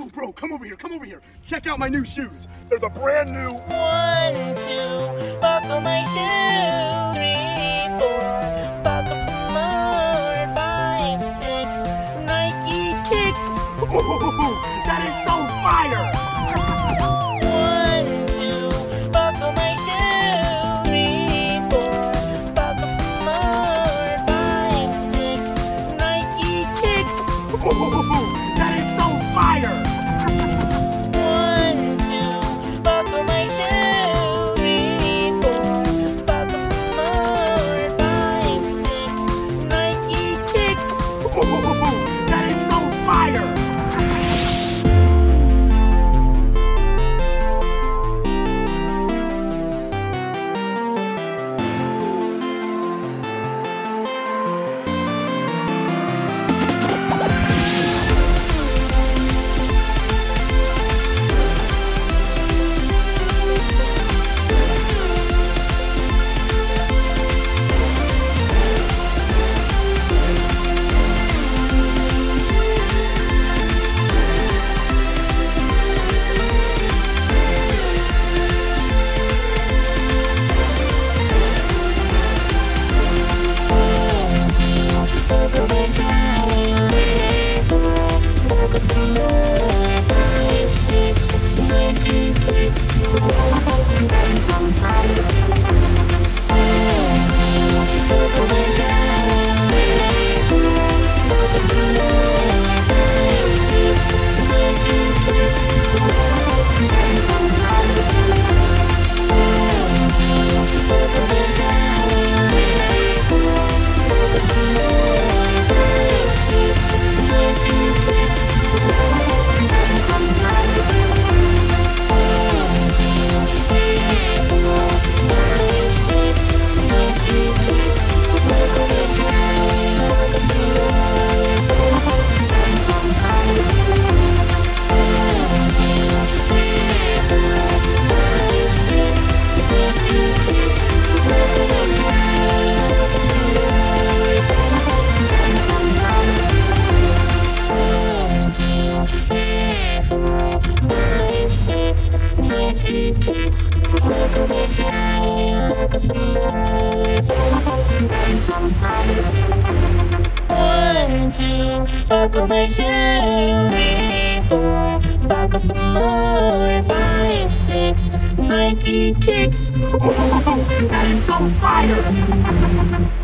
Yo, bro, come over here, come over here. Check out my new shoes. They're the brand new. One, two, buckle my shoe. Three, four, buckle some more. Five, six, Nike kicks. Ooh, that is so fire! 我已开始人生。One, two, buckle my shoe. Nike kicks. Ooh, that is so fire!